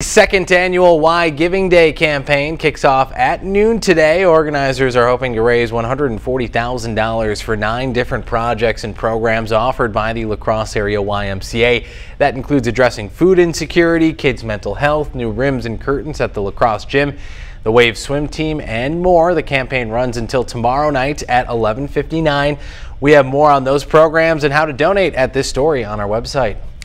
Second annual Y Giving Day campaign kicks off at noon today. Organizers are hoping to raise $140,000 for nine different projects and programs offered by the La Crosse Area YMCA. That includes addressing food insecurity, kids' mental health, new rims and curtains at the La Crosse gym, the Wave swim team, and more. The campaign runs until tomorrow night at 11:59. We have more on those programs and how to donate at this story on our website.